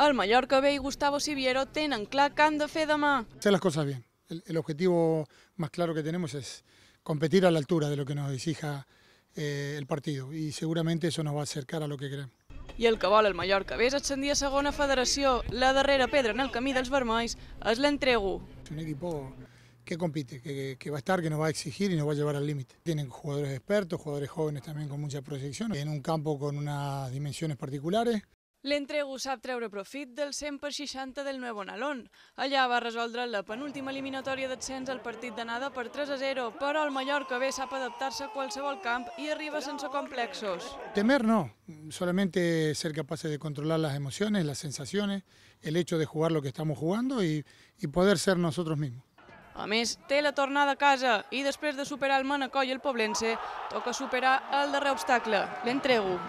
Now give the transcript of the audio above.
El Mallorca B i Gustavo Siviero tenen clar que han de fer demà. Hacer las cosas bien. El, el objetivo más claro que tenemos es competir a la altura de lo que nos exija eh, el partido y seguramente eso nos va a acercar a lo que queremos. I el que vol el Mallorca B és ascendir a segona federació. La darrera pedra en el camí dels vermells és l'entrego. Es un equipo que compite, que, que va a estar, que nos va a exigir y nos va a llevar al límite. Tienen jugadores expertos, jugadores jóvenes también con mucha proyección, en un campo con unas dimensiones particulares. L'entrego sap treure profit del 100 per 60 del Nuevo Nalón. Allà va resoldre la penúltima eliminatòria d'ascens al partit d'anada per 3 a 0, però el Mallorca B sap adaptar-se a qualsevol camp i arriba sense complexos. Temer no, solamente ser capaces de controlar las emociones, las sensaciones, el hecho de jugar lo que estamos jugando y, y poder ser nosotros mismos. A més, té la tornada a casa i després de superar el Manacor i el Poblense, toca superar el darrer obstacle, l'entrego.